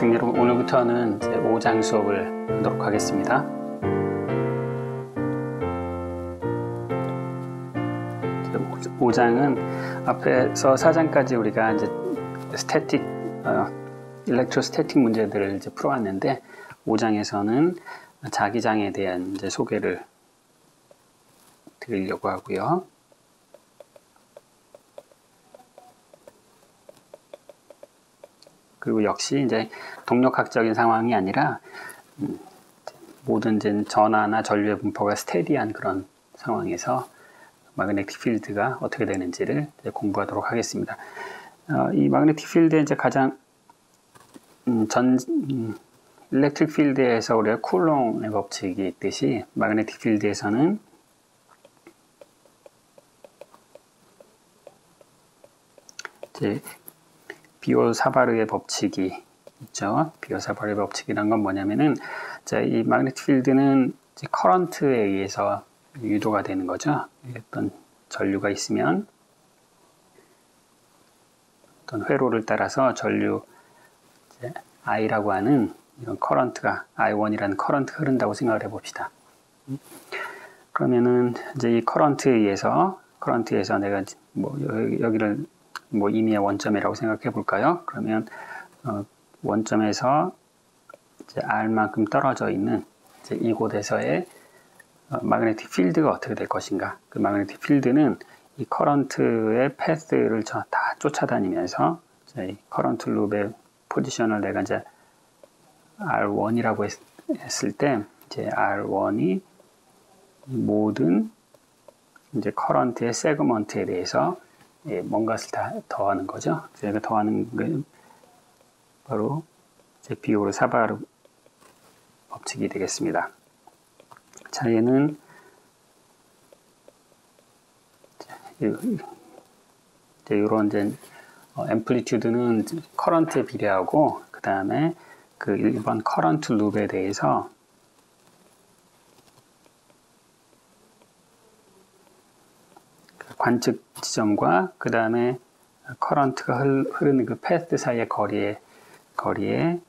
학생 여러분 오늘부터는 이제 5장 수업을 하도록 하겠습니다. 5장은 앞에서 4장까지 우리가 이제 static 어, electrostatic 문제들을 이제 풀어왔는데 5장에서는 자기장에 대한 이제 소개를 드리려고 하고요. 그리고 역시 이제 동력학적인 상황이 아니라 음, 모든 전하나 전류의 분포가 스테디한 그런 상황에서 마그네틱 필드가 어떻게 되는지를 공부하도록 하겠습니다. 어, 이 마그네틱 필드의 이제 가장 음, 전 음, 일렉트릭 필드에서 우리가 쿨롱의 법칙이 있듯이 마그네틱 필드에서는 비오 사바르의 법칙이 있죠. 비오 사바르의 법칙이란 건 뭐냐면은 자, 이 magnetic field는 current에 의해서 유도가 되는 거죠. 어떤 전류가 있으면 어떤 회로를 따라서 전류 I라고 하는 이런 커런트가 I1이라는 커런트 흐른다고 생각을 해봅시다. 그러면은 이제 이 current에 의해서 current에서 내가 뭐 여기를 뭐 임의의 원점이라고 생각해 볼까요? 그러면 어, 원점에서 이제 R만큼 떨어져 있는 이곳에서의 어, magnetic field가 어떻게 될 것인가? 그 magnetic field는 이 current의 path를 다 쫓아다니면서 이 current loop의 position을 내가 이제 R1이라고 했, 했을 때 이제 R1이 모든 이제 current의 segment에 대해서 예, 뭔가를 다 더하는 거죠. 제가 더하는 게 바로 제 비오 사바르 법칙이 되겠습니다. 자, 얘는 이제 이런 이제 amplitude는 current에 비례하고 그 다음에 그 1번 current loop에 대해서 관측 지점과 그 다음에 current가 흐르는 그 path 사이의 거리에 거리에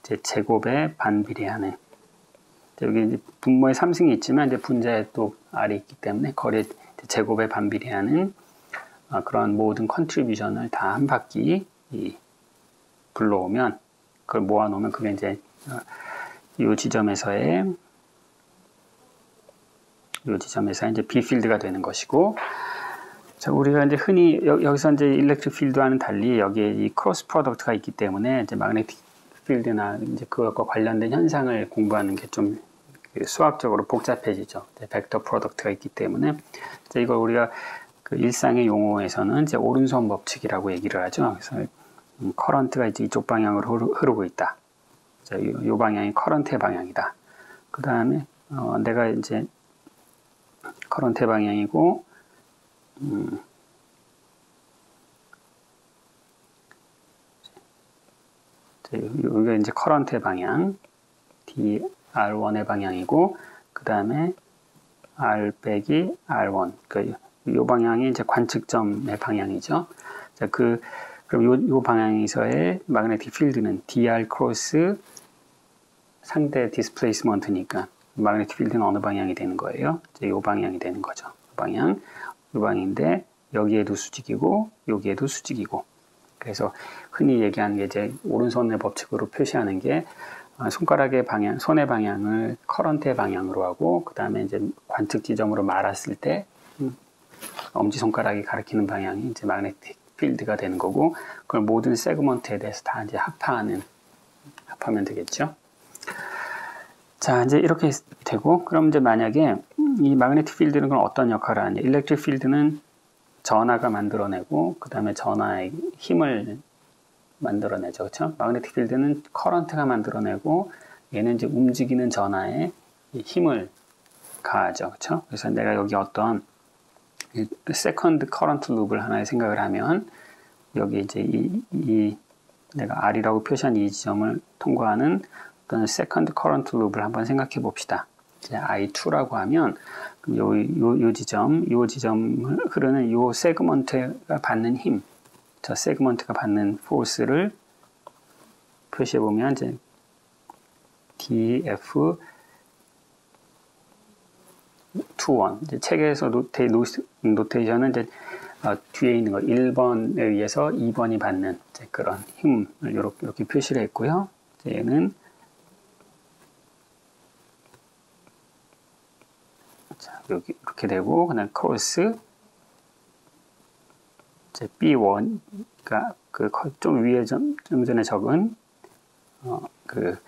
이제 제곱에 반비례하는. 여기 분모에 3승이 있지만 이제 분자에 또 R이 있기 때문에 거리에 제곱에 반비례하는 어, 그런 모든 contribution을 다 한 바퀴 둘러오면 그걸 모아놓으면 그게 이제 어, 이 지점에서의 이 지점에서 이제 B 필드가 되는 것이고 자, 우리가 이제 흔히 여, 기서 이제 electric field와는 달리 여기에 이 cross product가 있기 때문에 이제 magnetic field나 이제 그것과 관련된 현상을 공부하는 게좀 그 수학적으로 복잡해지죠. vector product가 있기 때문에 이제 이걸 우리가 그 일상의 용어에서는 이제 오른손 법칙이라고 얘기를 하죠. 그래서 음, current가 이제 이쪽 방향으로 흐르고 있다. 이 방향이 current의 방향이다. 그 다음에 어, 내가 이제 current 방향이고 음, 여기가 이제 커런트 방향 DR1의 방향이고 그 다음에 R 빼기 R1 그이 방향이 이제 관측점의 방향이죠. 자, 그 그럼 요, 요 방향에서의 magnetic field는 DR cross 상대 displacement니까 magnetic field는 어느 방향이 되는 거예요? 이제 요 방향이 되는 거죠. 요 방향, 요 방인데 여기에도 수직이고 여기에도 수직이고 그래서 흔히 얘기하는 게 이제 오른손의 법칙으로 표시하는 게 어, 손가락의 방향, 손의 방향을 current의 방향으로 하고 그 다음에 이제 관측 지점으로 말았을 때 음, 엄지 손가락이 가리키는 방향이 이제 magnetic field가 되는 거고 그걸 모든 segment에 대해서 다 이제 합하는 합하면 되겠죠. 자, 이제 이렇게 되고, 그럼 이제 만약에 이 magnetic field는 그럼 어떤 역할을 하냐. electric field는 전하가 만들어내고, 그 다음에 전하의 힘을 만들어내죠. 그렇죠? magnetic field는 current가 만들어내고, 얘는 이제 움직이는 전하에 힘을 가하죠. 그렇죠? 그래서 내가 여기 어떤 second current loop을 하나의 생각을 하면, 여기 이제 이, 이 내가 R이라고 표시한 이 지점을 통과하는 또는 second current loop을 한번 생각해 봅시다. I2라고 하면 요, 요, 요 지점, 요 지점을 흐르는 요 segment가 받는 힘, 저 segment가 받는 force를 표시해 보면 이제 df 21 이제 책에서 노테, 노테이션은 이제 어, 뒤에 있는 거 1번에 의해서 2번이 받는 그런 힘을 이렇게, 이렇게 표시를 했고요. 얘는 자, 여기 이렇게 되고 그다음 크로스 이제 B1 그러니까 그좀 위에 좀, 좀 전에 적은 어, 그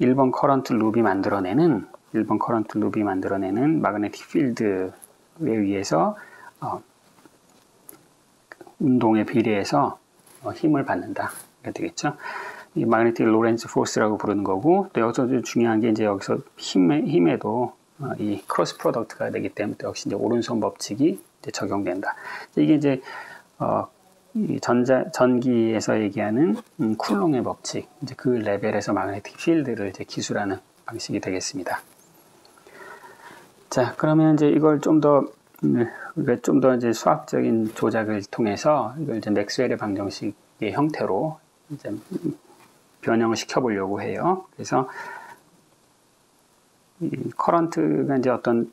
1번 current loop이 만들어내는 1번 current loop이 만들어내는 magnetic field에 의해서 어, 운동에 비례해서 어, 힘을 받는다. 이렇게 되겠죠. 이 magnetic Lorentz force라고 부르는 거고 또 여기서 중요한 게 이제 여기서 힘에, 힘에도 어, 이 cross product가 되기 때문에 역시 이제 오른손 법칙이 이제 적용된다. 이게 이제 어, 이 전자 전기에서 얘기하는 음, 쿨롱의 법칙, 이제 그 레벨에서 마그네틱 필드를 이제 기술하는 방식이 되겠습니다. 자, 그러면 이제 이걸 좀더 음, 좀더 이제 수학적인 조작을 통해서 이걸 이제 맥스웰의 방정식의 형태로 이제 변형을 시켜 보려고 해요. 그래서 이 커런트가 이제 어떤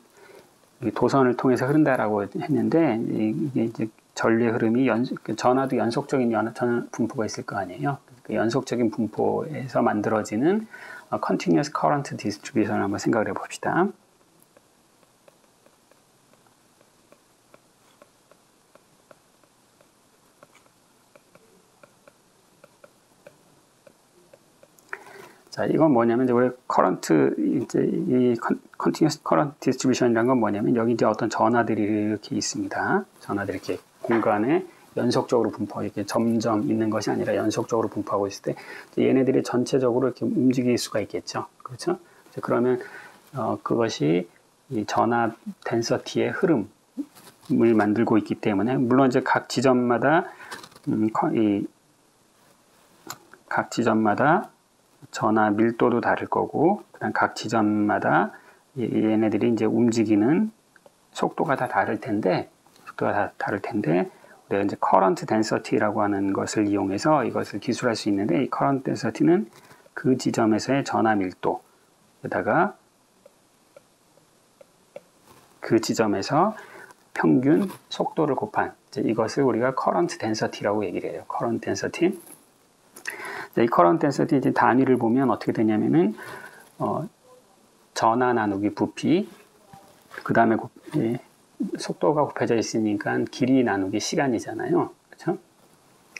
도선을 통해서 흐른다라고 했는데 이게 이제 전류의 흐름이 연, 전하도 연속적인 연, 전 분포가 있을 거 아니에요. 그 연속적인 분포에서 만들어지는 어, continuous current distribution을 한번 생각을 해봅시다. 자, 이건 뭐냐면 이제 우리 current 이제 이 continuous current distribution이라는 건 뭐냐면 여기 이제 어떤 전하들이 이렇게 있습니다. 전하들이 이렇게 공간에 연속적으로 분포 이렇게 점점 있는 것이 아니라 연속적으로 분포하고 있을 때 얘네들이 전체적으로 이렇게 움직일 수가 있겠죠. 그렇죠? 그러면 어, 그것이 이 전하 density의 흐름을 만들고 있기 때문에 물론 이제 각 지점마다 음, 이 각 지점마다 전하 밀도도 다를 거고, 그다음 각 지점마다 얘네들이 이제 움직이는 속도가 다 다를 텐데, 속도가 다 다를 텐데, 우리가 이제 current density라고 하는 것을 이용해서 이것을 기술할 수 있는데, 이 current density는 그 지점에서의 전하 밀도에다가 그 지점에서 평균 속도를 곱한 이것을 우리가 current density라고 얘기를 해요. current density 이제 단위를 보면 어떻게 되냐면은 어, 전하 나누기 부피 그 다음에 예, 속도가 곱해져 있으니까 길이 나누기 시간이잖아요. 그렇죠?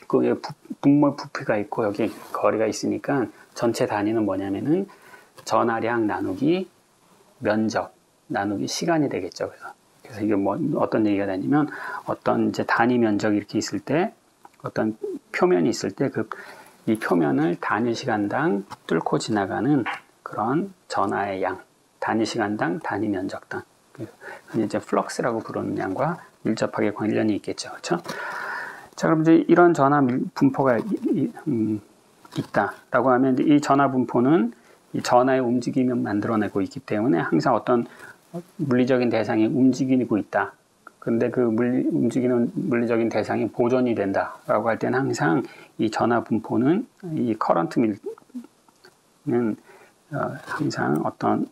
그 분모 부피가 있고 여기 거리가 있으니까 전체 단위는 뭐냐면은 전하량 나누기 면적 나누기 시간이 되겠죠. 그래서 그래서 이게 뭐 어떤 얘기가 되냐면 어떤 이제 단위 면적이 이렇게 있을 때 어떤 표면이 있을 때 그 이 표면을 단위 시간당 뚫고 지나가는 그런 전하의 양, 단위 시간당 단위 면적당. 이제 flux라고 부르는 양과 밀접하게 관련이 있겠죠. 그렇죠? 자, 그럼 이제 이런 전하 분포가 음, 있다라고 하면 이 전하 분포는 이 전하의 움직임을 만들어내고 있기 때문에 항상 어떤 물리적인 대상이 움직이고 있다. 근데 그 물리, 움직이는 물리적인 대상이 보존이 된다라고 할 때는 항상 이 전하 분포는 이 current 밀도는 어, 항상 어떤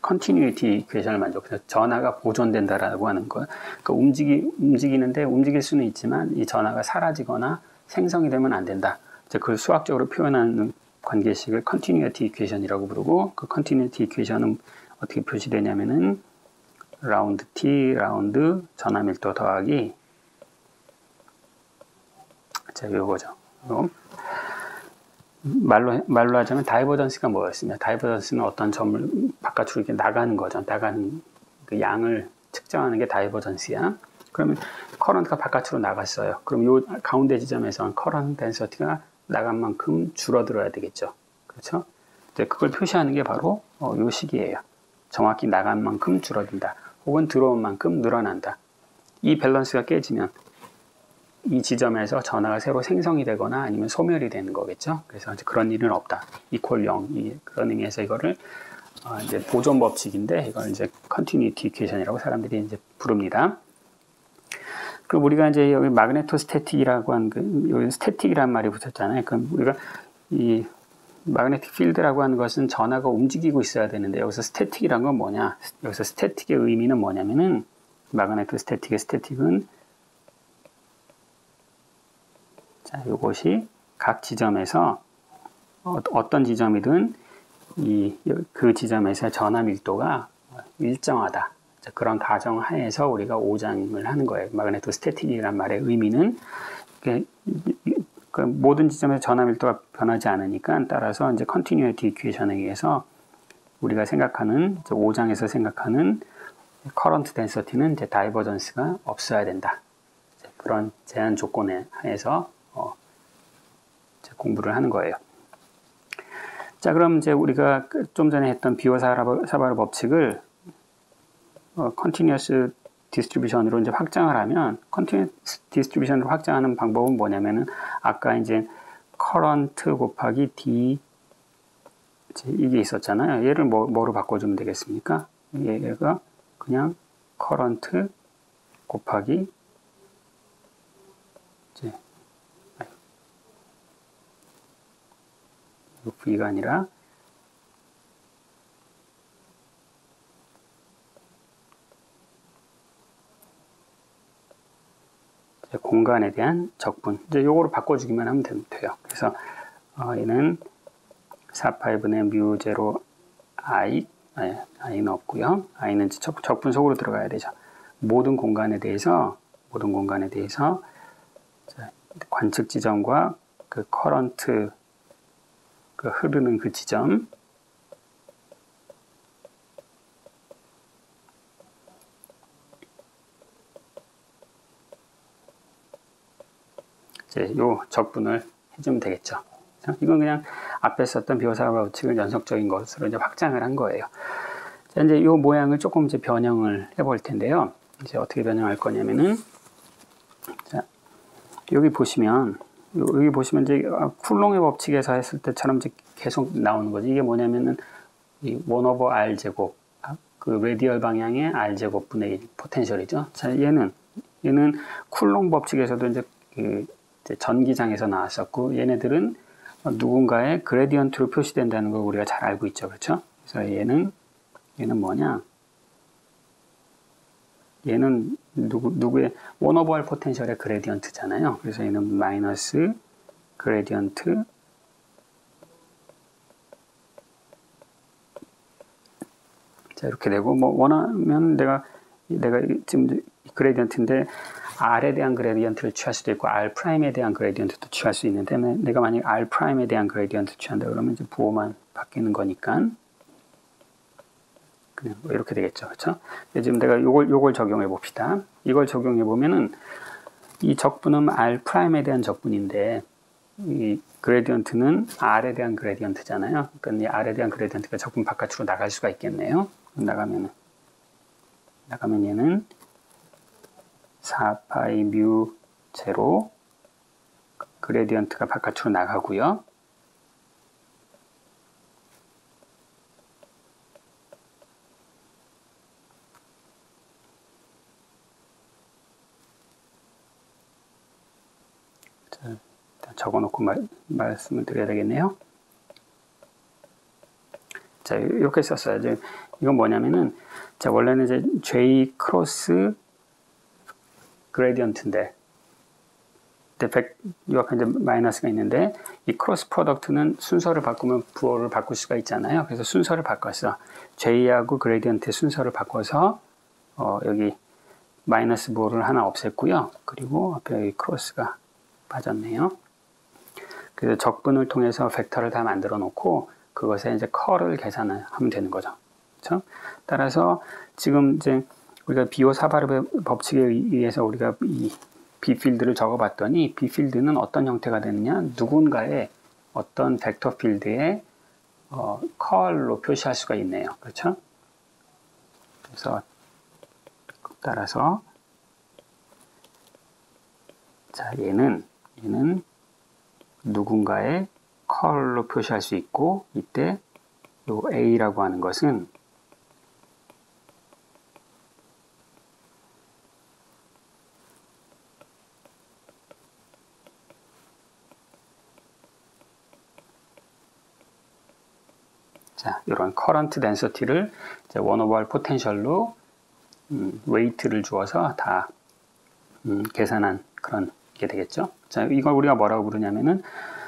continuity equation을 만족해서 전하가 보존된다라고 하는 거. 그러니까 움직이 움직이는데 움직일 수는 있지만 이 전하가 사라지거나 생성이 되면 안 된다. 이제 그걸 수학적으로 표현하는 관계식을 continuity equation이라고 부르고 그 continuity equation은 어떻게 표시되냐면은 round t round 전하 밀도 더하기 자 요거죠. 요. 말로 말로 하자면 divergence가 뭐였습니까? divergence는 어떤 점을 바깥으로 이렇게 나가는 거죠. 나가는 그 양을 측정하는 게 divergence야. 그러면 current가 바깥으로 나갔어요. 그럼 요 가운데 지점에서 current density가 나간 만큼 줄어들어야 되겠죠. 그렇죠? 그걸 표시하는 게 바로 어, 요 식이에요. 정확히 나간 만큼 줄어든다. 혹은 들어온 만큼 늘어난다. 이 밸런스가 깨지면 이 지점에서 전하가 새로 생성이 되거나 아니면 소멸이 되는 거겠죠. 그래서 그런 일은 없다. equal 0. 그런 의미에서 이거를 어, 이제 보존 법칙인데 이걸 이제 continuity equation이라고 사람들이 이제 부릅니다. 그럼 우리가 이제 여기 magnetostatic이라고 한 그 여기 static이란 말이 붙었잖아요. 그럼 우리가 이 magnetic field라고 하는 것은 전하가 움직이고 있어야 되는데 여기서 static이란 건 뭐냐? 여기서 static의 의미는 뭐냐면은 magnetostatic의 static은 자, 이것이 각 지점에서 어떤 지점이든 이 그 지점에서 전하 밀도가 일정하다. 그런 가정 하에서 우리가 오장을 하는 거예요. magnetostatic이란 말의 의미는 그 모든 지점에서 전하 밀도가 변하지 않으니까 따라서 이제 continuity equation에 의해서 우리가 생각하는 오장에서 생각하는 current density는 이제 divergence가 없어야 된다. 그런 제한 조건에 하에서 어 공부를 하는 거예요. 자, 그럼 이제 우리가 그 좀 전에 했던 비오 사바르 법칙을 어, continuous distribution으로 이제 확장을 하면 continuous distribution으로 확장하는 방법은 뭐냐면은 아까 이제 current 곱하기 d 이게 있었잖아요. 얘를 뭐, 뭐로 바꿔주면 되겠습니까? 얘가 그냥 current 곱하기 이제 V가 아니라 공간에 대한 적분. 이제 요거로 바꿔주기만 하면 돼요. 그래서 어, 얘는 4파이분의 뮤 제로 i, 아니, i는 없고요. i는 적, 적분 속으로 들어가야 되죠. 모든 공간에 대해서 모든 공간에 대해서 관측 지점과 그 current 그 흐르는 그 지점 이제 요 적분을 해주면 되겠죠. 이건 그냥 앞에 썼던 비오사바르 법칙을 연속적인 것으로 이제 확장을 한 거예요. 자, 이제 이 모양을 조금 이제 변형을 해볼 텐데요. 이제 어떻게 변형할 거냐면은, 자, 여기 보시면, 여기 보시면 이제 쿨롱의 법칙에서 했을 때처럼 이제 계속 나오는 거죠. 이게 뭐냐면은, 이 1 over R 제곱, 그 radial 방향의 R 제곱분의 potential이죠. 자, 얘는, 얘는 쿨롱 법칙에서도 이제 그 전기장에서 나왔었고 얘네들은 누군가의 gradient로 표시된다는 걸 우리가 잘 알고 있죠. 그렇죠? 그래서 얘는 얘는 뭐냐? 얘는 누구 누구의 원오버할 포텐셜의 그레디언트잖아요. 그래서 얘는 마이너스 gradient 자 이렇게 되고 뭐 원하면 내가 내가 지금 gradient인데 R에 대한 gradient를 취할 수도 있고 R 프라임에 대한 그레디언트도 취할 수 있는데 내가 만약 R 프라임에 대한 그레디언트 취한다 그러면 이제 부호만 바뀌는 거니까 그냥 뭐 이렇게 되겠죠. 그렇죠? 지금 내가 요걸 요걸 적용해 봅시다. 이걸 적용해 보면은 이 적분은 R prime에 대한 적분인데 이 gradient는 R에 대한 gradient잖아요. 그러니까 이 R에 대한 gradient가 적분 바깥으로 나갈 수가 있겠네요. 나가면은 나가면 얘는 4파이 뮤 제로 gradient가 바깥으로 나가고요. 자, 적어놓고 말, 말씀을 드려야 되겠네요. 자, 이렇게 썼어요. 이건 뭐냐면은, 자, 원래는 이제 J 크로스 그레디언트인데 데펙 유학한 마이너스가 있는데 이 cross product는 순서를 바꾸면 부호를 바꿀 수가 있잖아요. 그래서 순서를 바꿨어. J하고 gradient의 순서를 바꿔서 어, 여기 마이너스 부호를 하나 없앴고요. 그리고 앞에 여기 크로스가 빠졌네요. 그래서 적분을 통해서 벡터를 다 만들어 놓고 그것에 이제 컬을 계산을 하면 되는 거죠. 그렇죠? 따라서 지금 이제 우리가 비오 사바르 법칙에 의해서 우리가 이 비필드를 적어봤더니 비필드는 어떤 형태가 되느냐 누군가의 어떤 벡터 필드의 어, 컬로 표시할 수가 있네요. 그렇죠? 그래서 따라서 자 얘는 얘는 누군가의 컬로 표시할 수 있고 이때 요 A라고 하는 것은 자, 이런 current density를 one over potential로 음, weight를 주어서 다 음, 계산한 그런 게 되겠죠. 자, 이걸 우리가 뭐라고 부르냐면은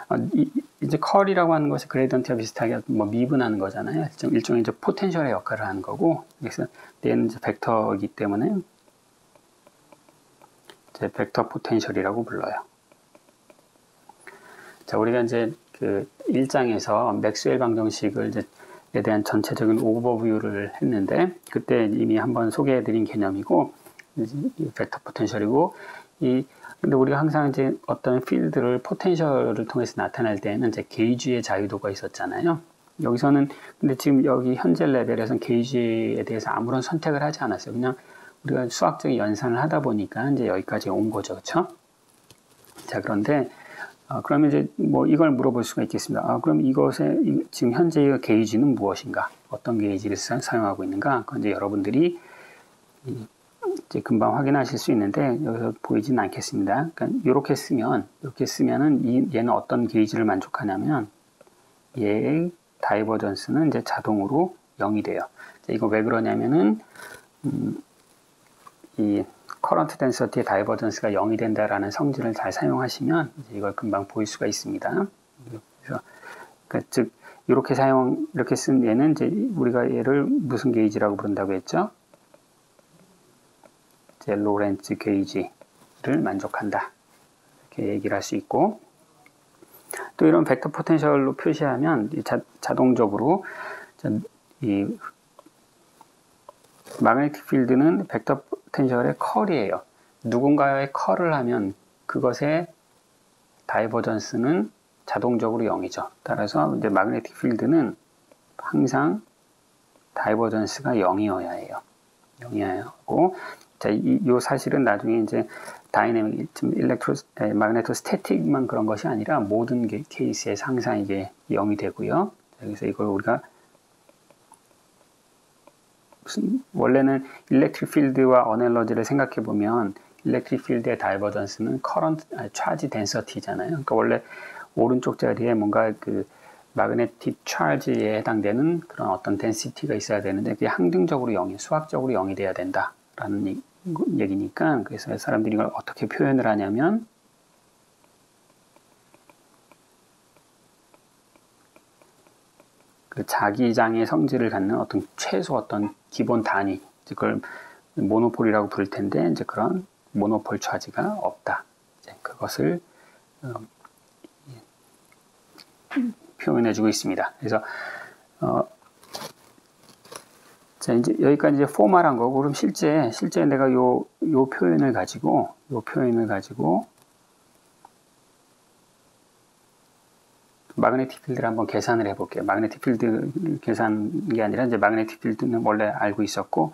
어, 이제 curl이라고 하는 것이 gradient와 비슷하게 뭐 미분하는 거잖아요. 일종의 이제 potential의 역할을 하는 거고, 그래서 얘는 이제 벡터이기 때문에 이제 벡터 potential이라고 불러요. 자, 우리가 이제 그 1장에서 맥스웰 방정식을 이제 에 대한 전체적인 오버뷰를 했는데 그때 이미 한번 소개해드린 개념이고 벡터 potential이고 이 근데 우리가 항상 이제 어떤 필드를 potential을 통해서 나타낼 때는 이제 게이지의 자유도가 있었잖아요. 여기서는 근데 지금 여기 현재 레벨에서는 게이지에 대해서 아무런 선택을 하지 않았어요. 그냥 우리가 수학적인 연산을 하다 보니까 이제 여기까지 온 거죠, 그렇죠? 자 그런데 아, 그러면 이제 뭐 이걸 물어볼 수가 있겠습니다. 아, 그럼 이것의 지금 현재의 게이지는 무엇인가? 어떤 게이지를 사용하고 있는가? 그건 이제 여러분들이 이제 금방 확인하실 수 있는데 여기서 보이진 않겠습니다. 그러니까 이렇게 쓰면 이렇게 쓰면은 이, 얘는 어떤 게이지를 만족하냐면 얘의 다이버전스는 이제 자동으로 0이 돼요. 이거 왜 그러냐면은 음, 이 current density의 divergence가 0이 된다라는 성질을 잘 사용하시면 이걸 금방 보일 수가 있습니다. 그래서 그러니까 즉 이렇게 사용 이렇게 쓴 얘는 이제 우리가 얘를 무슨 게이지라고 부른다고 했죠? 이제 로렌츠 게이지를 만족한다. 이렇게 얘기를 할 수 있고 또 이런 벡터 potential로 표시하면 자, 동적으로 이 magnetic field는 벡터 potential의 curl이에요. 누군가의 curl을 하면 그것의 divergence는 자동적으로 0이죠. 따라서 이제 magnetic field는 항상 divergence가 0이어야 해요. 0이어야 하고 자, 이, 이 사실은 나중에 이제 dynamic, electro, magnetostatic만 그런 것이 아니라 모든 게, 케이스에 항상 이게 0이 되고요. 그래서 이걸 우리가 원래는 electric field와 analogy를 생각해 보면 electric field의 divergence는 current charge density잖아요. 그러니까 원래 오른쪽 자리에 뭔가 그 magnetic charge에 해당되는 그런 어떤 density가 있어야 되는데 그게 항등적으로 0이 수학적으로 0이 돼야 된다라는 얘기니까 그래서 사람들이 이걸 어떻게 표현을 하냐면 그 자기장의 성질을 갖는 어떤 최소 어떤 기본 단위, 그걸 모노폴이라고 부를 텐데 이제 그런 모노폴 차지가 없다. 그것을 어, 표현해주고 있습니다. 그래서 어, 자 이제 여기까지 이제 포멀한 거고 그럼 실제 실제 내가 요 요 표현을 가지고 요 표현을 가지고 magnetic field를 한번 계산을 해볼게요. magnetic field 계산 게 아니라 이제 magnetic field는 원래 알고 있었고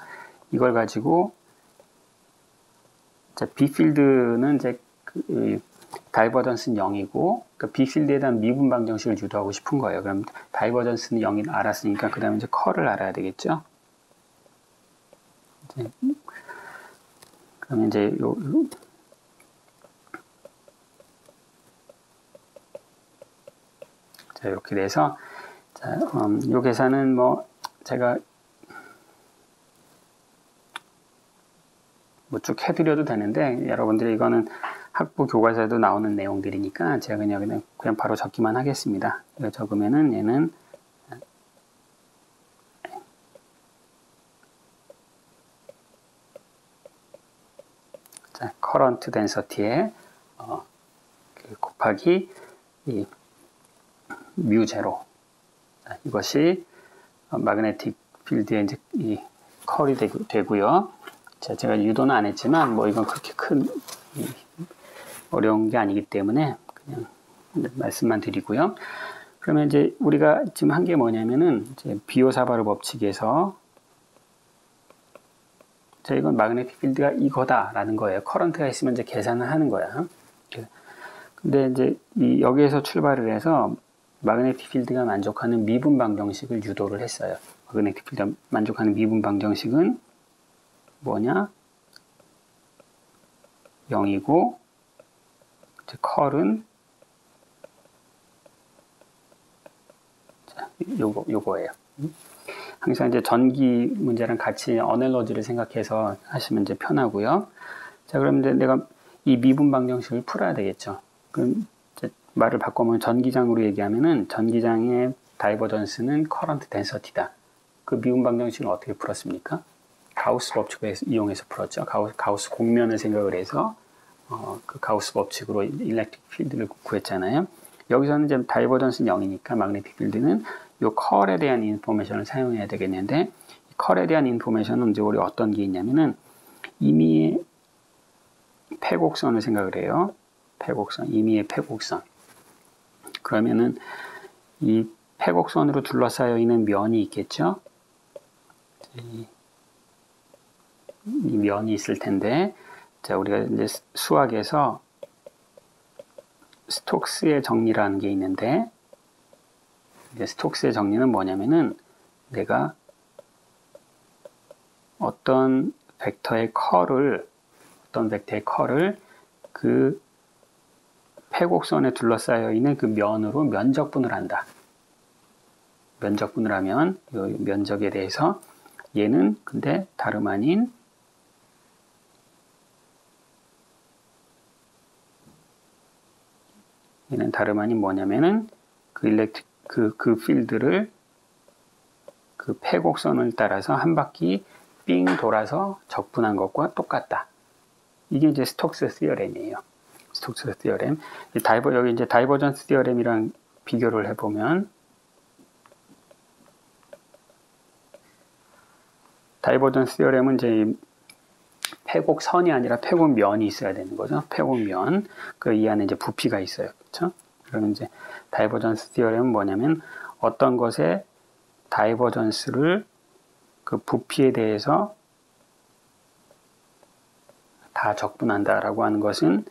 이걸 가지고 자, B 필드는 이제 그 divergence는 0이고 그 B 필드에 대한 미분 방정식을 유도하고 싶은 거예요. 그럼 divergence는 0이 알았으니까 그 다음에 이제 curl을 알아야 되겠죠. 이제 그러면 이제 요, 요 자, 이렇게 돼서, 자, 음, 요 계산은 뭐, 제가 뭐 쭉 해드려도 되는데, 여러분들이 이거는 학부 교과서에도 나오는 내용들이니까 제가 그냥, 그냥, 그냥 바로 적기만 하겠습니다. 적으면은 얘는 자, current density에 어, 그 곱하기 이 뮤 제로. 이것이 마그네틱 필드의 이제 이 컬이 되고요. 자, 제가 유도는 안 했지만 뭐 이건 그렇게 큰 어려운 게 아니기 때문에 그냥 말씀만 드리고요. 그러면 이제 우리가 지금 한 게 뭐냐면은 비오사바르 법칙에서 자, 이건 마그네틱 필드가 이거다라는 거예요. 커런트가 있으면 이제 계산을 하는 거야. 근데 이제 이 여기에서 출발을 해서 마그네틱 필드가 만족하는 미분 방 정식을 유도를 했어요. 마그네틱 필드가 만족하는 미분 방 정식은 뭐냐? 0이고 컬은 자, 요거 요거예요. 항상 이제 전기 문제랑 같이 analogy를 생각해서 하시면 이제 편하고요. 자, 그럼 이제 내가 이 미분 방정식을 풀어야 되겠죠. 그럼 이제 말을 바꾸면 전기장으로 얘기하면은 전기장의 divergence는 current density다. 그 미분 방정식을 어떻게 풀었습니까? 가우스 법칙을 이용해서 풀었죠. 가우스, 가우스 곡면을 생각을 해서 어, 그 가우스 법칙으로 electric field를 구했잖아요. 여기서는 이제 divergence는 0이니까 magnetic field는 요 curl에 대한 information을 사용해야 되겠는데 curl에 대한 information은 이제 우리 어떤 게 있냐면은 임의 폐곡선을 생각을 해요. 폐곡선, 임의의 폐곡선. 그러면은 이 폐곡선으로 둘러싸여 있는 면이 있겠죠. 이, 이 면이 있을 텐데, 자 우리가 이제 수학에서 스톡스의 정리라는 게 있는데, 스톡스의 정리는 뭐냐면은 내가 어떤 벡터의 컬을 어떤 벡터의 컬을 그 패곡선에 둘러싸여 있는 그 면으로 면적분을 한다. 면적분을 하면 이 면적에 대해서 얘는 근데 다름 아닌 얘는 다름 아닌 뭐냐면은 그 elect 그, 그 field를 그 폐곡선을 따라서 한 바퀴 삥 돌아서 적분한 것과 똑같다. 이게 이제 Stokes theorem이에요. Stokes theorem. diver 여기 이제 divergence theorem이랑 비교를 해보면 divergence theorem은 이제 폐곡선이 아니라 폐곡면이 있어야 되는 거죠. 폐곡면. 그 이 안에 이제 부피가 있어요. 그렇죠? 그러면 이제 divergence theorem은 뭐냐면 어떤 것의 divergence를 그 부피에 대해서 다 적분한다라고 하는 것은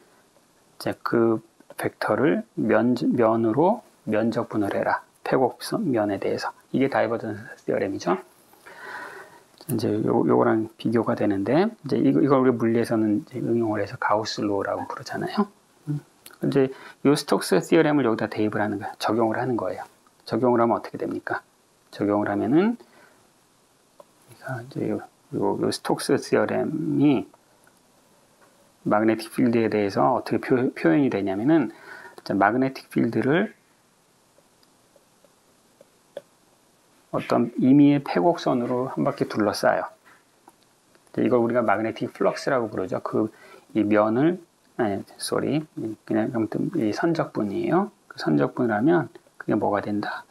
이제 그 벡터를 면, 면으로 면적분을 해라. 폐곡선 면에 대해서. 이게 divergence theorem이죠. 이제 요, 요거랑 비교가 되는데, 이제 이거, 이걸 우리 물리에서는 응용을 해서 Gauss law라고 부르잖아요. 이제 이 Stokes theorem을 여기다 대입을 하는 거예요. 적용을 하는 거예요. 적용을 하면 어떻게 됩니까? 적용을 하면은 이제 요, 요, 요 Stokes theorem이 magnetic field에 대해서 어떻게 표, 현이 되냐면은 magnetic field를 어떤 임의의 폐곡선으로 한 바퀴 둘러싸요. 이걸 우리가 magnetic flux라고 부르죠. 그 이 면을 아니, sorry. 그냥 아무튼 이 선적분이에요. 그 선적분을 하면 그게 뭐가 된다?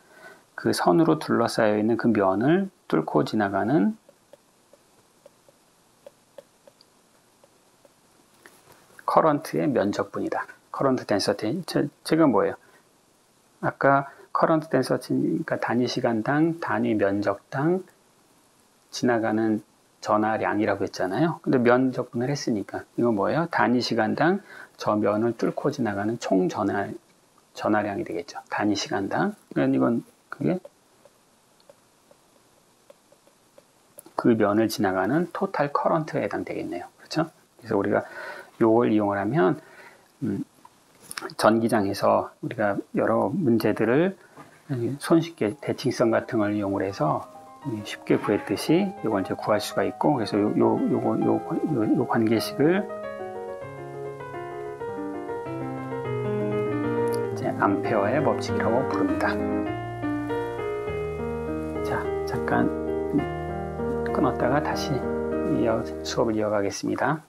그 선으로 둘러싸여 있는 그 면을 뚫고 지나가는 current의 면적분이다. current density. J가 뭐예요? 아까 current density니까 단위 시간당, 단위 면적당 지나가는 전하량이라고 했잖아요. 근데 면적분을 했으니까 이건 뭐예요? 단위 시간당 저 면을 뚫고 지나가는 총 전하 전하량이 되겠죠. 단위 시간당. 그러니까 이건 그게 그 면을 지나가는 total current에 해당되겠네요. 그렇죠? 그래서 우리가 요걸 이용을 하면 음, 전기장에서 우리가 여러 문제들을 손쉽게 대칭성 같은 걸 이용을 해서 쉽게 구했듯이 이걸 이제 구할 수가 있고 그래서 요, 요, 요거, 요, 요, 요 관계식을 이제 암페어의 법칙이라고 부릅니다. 자, 잠깐 끊었다가 다시 이어, 수업을 이어가겠습니다.